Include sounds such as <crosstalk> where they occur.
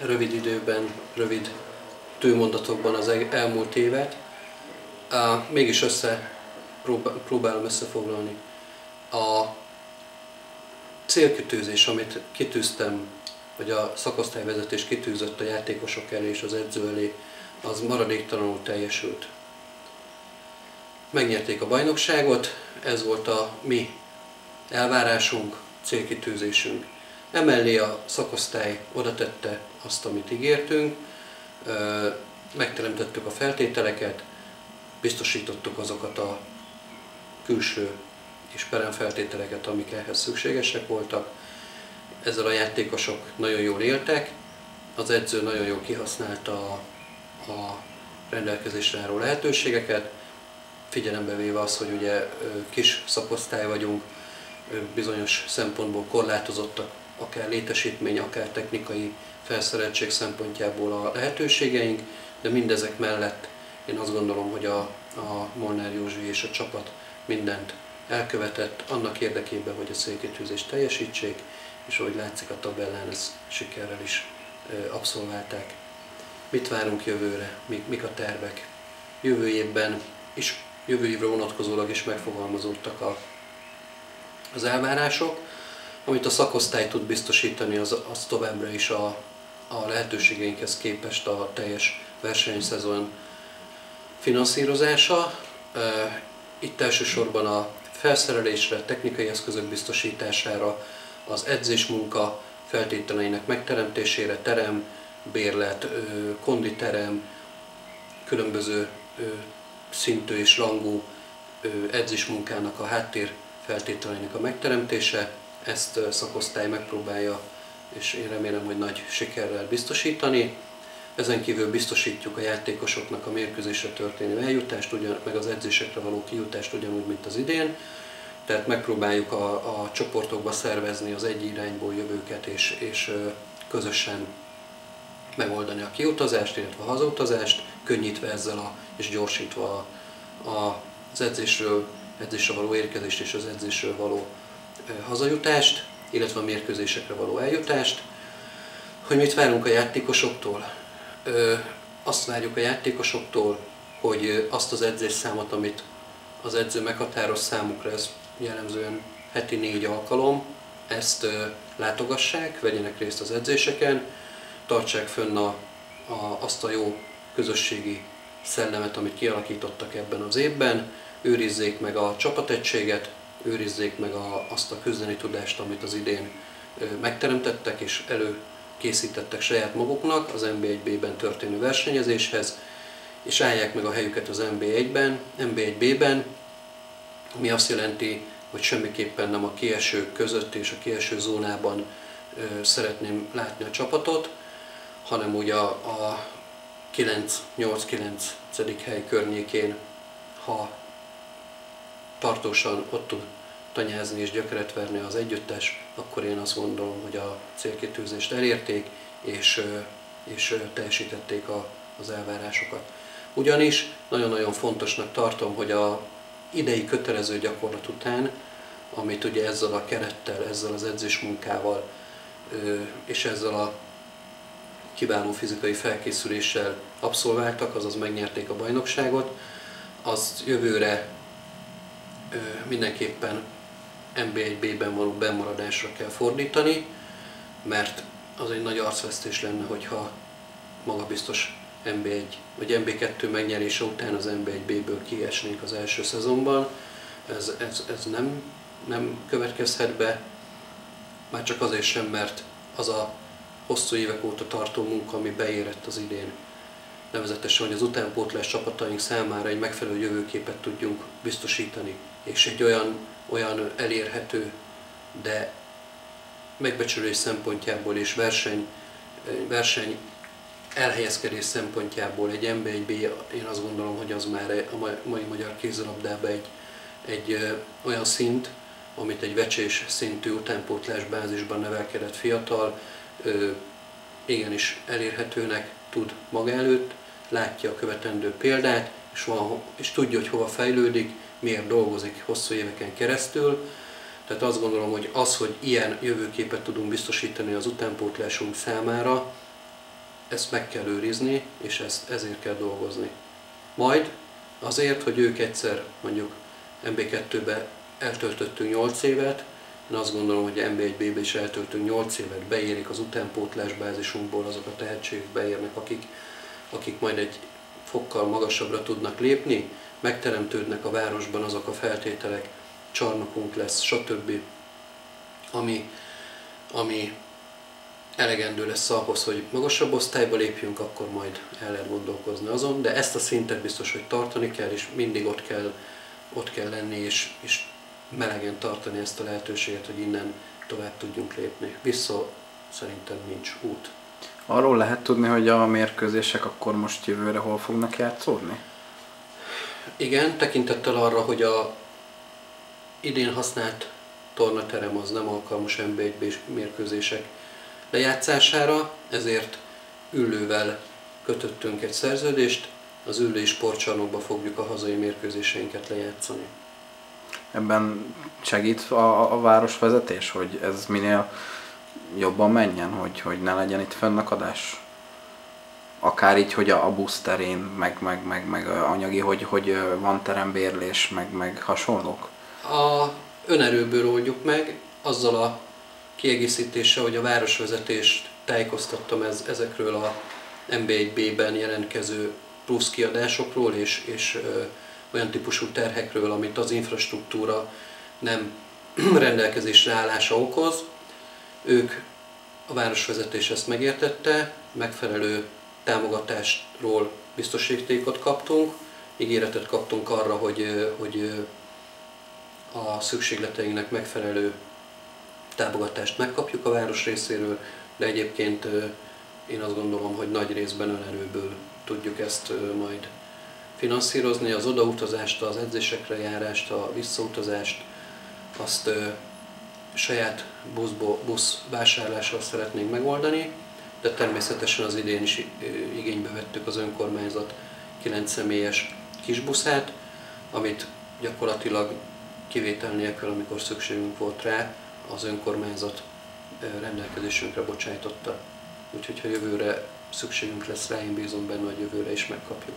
rövid időben, rövid tőmondatokban az elmúlt évet. Mégis össze próbálom összefoglalni. A célkitűzés, amit kitűztem, vagy a szakosztályvezetés kitűzött a játékosok elé és az edző elé, az maradéktalanul teljesült. Megnyerték a bajnokságot, ez volt a mi elvárásunk, célkitűzésünk. Emellé a szakosztály oda tette azt, amit ígértünk, megteremtettük a feltételeket, biztosítottuk azokat a külső és peremfeltételeket, amik ehhez szükségesek voltak. Ezzel a játékosok nagyon jól éltek, az edző nagyon jól kihasználta a, a rendelkezésre álló lehetőségeket, figyelembe véve az, hogy ugye kis szakosztály vagyunk, bizonyos szempontból korlátozottak, akár létesítmény, akár technikai felszereltség szempontjából a lehetőségeink, de mindezek mellett én azt gondolom, hogy a, a Molnár Józsi és a csapat mindent elkövetett annak érdekében, hogy a célkitűzést teljesítsék, és ahogy látszik a tabellán, ezt sikerrel is abszolválták. Mit várunk jövőre? Mik, mik a tervek? Jövő évben is, jövő évre vonatkozólag is megfogalmazódtak a, az elvárások. Amit a szakosztály tud biztosítani, az, az továbbra is a, a lehetőségeinkhez képest a teljes versenyszezon finanszírozása. Itt elsősorban a felszerelésre, technikai eszközök biztosítására, az edzésmunka feltételeinek megteremtésére, terem, bérlet, konditerem, különböző szintű és rangú edzésmunkának a háttér feltételeinek a megteremtése. Ezt szakosztály megpróbálja, és én remélem, hogy nagy sikerrel biztosítani. Ezen kívül biztosítjuk a játékosoknak a mérkőzésre történő eljutást, ugyan, meg az edzésekre való kijutást ugyanúgy, mint az idén. Tehát megpróbáljuk a, a csoportokba szervezni az egy irányból jövőket, és, és közösen megoldani a kiutazást, illetve a hazautazást, könnyítve ezzel a, és gyorsítva a, a, az edzésről, edzésre való érkezést és az edzésről való hazajutást, illetve a mérkőzésekre való eljutást. Hogy mit várunk a játékosoktól? azt várjuk a játékosoktól, hogy azt az edzésszámot, amit az edző meghatároz számukra, ez jellemzően heti négy alkalom, ezt látogassák, vegyenek részt az edzéseken, tartsák fönn a, a, azt a jó közösségi szellemet, amit kialakítottak ebben az évben, őrizzék meg a csapategységet, őrizzék meg a, azt a küzdeni tudást, amit az idén megteremtettek, és elő készítettek saját maguknak az NB1B-ben történő versenyezéshez, és állják meg a helyüket az NB1-ben, NB1B-ben, ami azt jelenti, hogy semmiképpen nem a kiesők között és a kieső zónában szeretném látni a csapatot, hanem úgy a, a 9-8-9. hely környékén, ha tartósan ott tud tanyázni és gyökeret verni az együttes, akkor én azt gondolom, hogy a célkitűzést elérték, és, és teljesítették a, az elvárásokat. Ugyanis nagyon-nagyon fontosnak tartom, hogy a idei kötelező gyakorlat után, amit ugye ezzel a kerettel, ezzel az edzésmunkával és ezzel a kiváló fizikai felkészüléssel abszolváltak, azaz megnyerték a bajnokságot, az jövőre mindenképpen NB1B-ben való bemaradásra kell fordítani, mert az egy nagy arcvesztés lenne, hogyha magabiztos NB1 vagy NB2 megnyerése után az NB1B-ből kiesnénk az első szezonban. Ez, ez, ez nem, nem következhet be, már csak azért sem, mert az a hosszú évek óta tartó munka, ami beérett az idén, nevezetesen, hogy az utánpótlás csapataink számára egy megfelelő jövőképet tudjunk biztosítani, és egy olyan olyan elérhető, de megbecsülés szempontjából és verseny, verseny elhelyezkedés szempontjából egy MB1B, én azt gondolom, hogy az már a mai magyar kézilabdában egy, egy olyan szint, amit egy vecsés szintű utánpótlás bázisban nevelkedett fiatal igenis elérhetőnek tud maga előtt, látja a követendő példát, és, van, és tudja, hogy hova fejlődik, miért dolgozik hosszú éveken keresztül. Tehát azt gondolom, hogy az, hogy ilyen jövőképet tudunk biztosítani az utánpótlásunk számára, ezt meg kell őrizni, és ezt, ezért kell dolgozni. Majd azért, hogy ők egyszer mondjuk MB2-be eltöltöttünk 8 évet, én azt gondolom, hogy MB1-B-be is eltöltünk 8 évet, beérik az utánpótlás bázisunkból azok a tehetségek beérnek, akik, akik majd egy fokkal magasabbra tudnak lépni, megteremtődnek a városban azok a feltételek, csarnokunk lesz, stb., ami, ami elegendő lesz ahhoz, hogy magasabb osztályba lépjünk, akkor majd el lehet gondolkozni azon, de ezt a szintet biztos, hogy tartani kell, és mindig ott kell, ott kell lenni, és, és melegen tartani ezt a lehetőséget, hogy innen tovább tudjunk lépni. Vissza szerintem nincs út. Arról lehet tudni, hogy a mérkőzések akkor most jövőre hol fognak játszódni? Igen, tekintettel arra, hogy a idén használt tornaterem az nem alkalmas mb 1 mérkőzések lejátszására, ezért ülővel kötöttünk egy szerződést, az ülői sportcsarnokba fogjuk a hazai mérkőzéseinket lejátszani. Ebben segít a, a városvezetés, hogy ez minél jobban menjen, hogy, hogy ne legyen itt fennakadás? Akár így, hogy a, a busz terén, meg, meg, meg, meg anyagi, hogy, hogy van terembérlés, meg, meg hasonlók? A önerőből oldjuk meg, azzal a kiegészítése, hogy a városvezetést tájékoztattam ez, ezekről a MB1B-ben jelentkező plusz kiadásokról és, és olyan típusú terhekről, amit az infrastruktúra nem <clears throat> rendelkezésre állása okoz. Ők, a városvezetés ezt megértette, megfelelő támogatásról biztosítékot kaptunk, ígéretet kaptunk arra, hogy, hogy a szükségleteinknek megfelelő támogatást megkapjuk a város részéről, de egyébként én azt gondolom, hogy nagy részben önerőből tudjuk ezt majd finanszírozni, az odautazást, az edzésekre járást, a visszautazást, azt saját buszból, busz vásárlással szeretnénk megoldani, de természetesen az idén is igénybe vettük az önkormányzat 9 személyes kisbuszát, amit gyakorlatilag kivétel nélkül, amikor szükségünk volt rá, az önkormányzat rendelkezésünkre bocsájtotta. Úgyhogy ha jövőre szükségünk lesz rá, én bízom benne, hogy jövőre is megkapjuk.